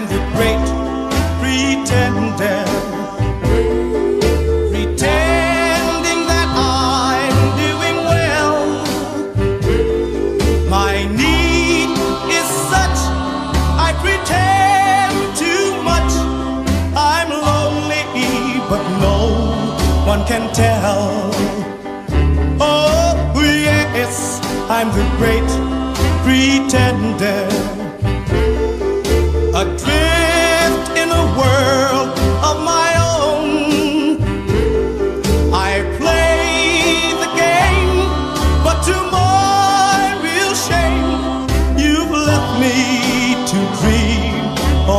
I'm the great pretender. Pretending that I'm doing well. My need is such, I pretend too much. I'm lonely, but no one can tell. Oh, yes, I'm the great pretender.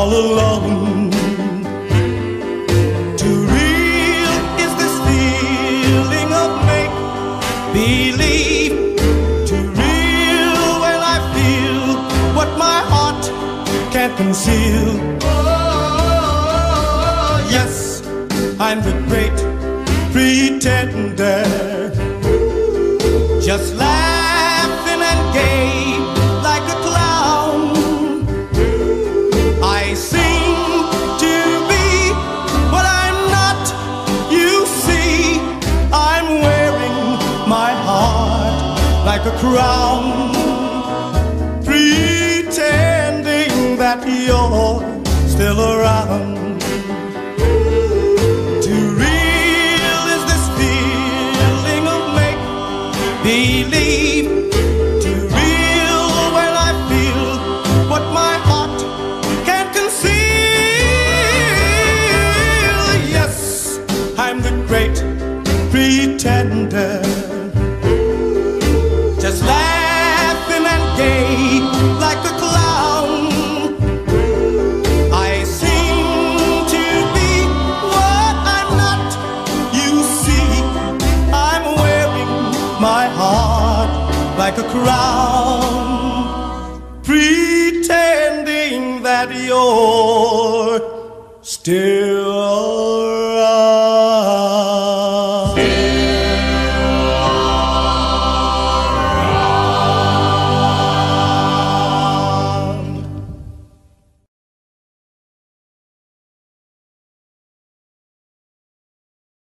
All alone. Too real is this feeling of make believe. Too real when I feel what my heart can't conceal. Oh, yes, I'm the great pretender. Just laughing and gay like a crown, pretending that you're still around. Too real is this feeling of make believe. Too real when I feel what my heart can't conceal. Yes, I'm the great pretender. Just laughing and gay like a clown. I seem to be what I'm not. You see, I'm wearing my heart like a crown, pretending that you're still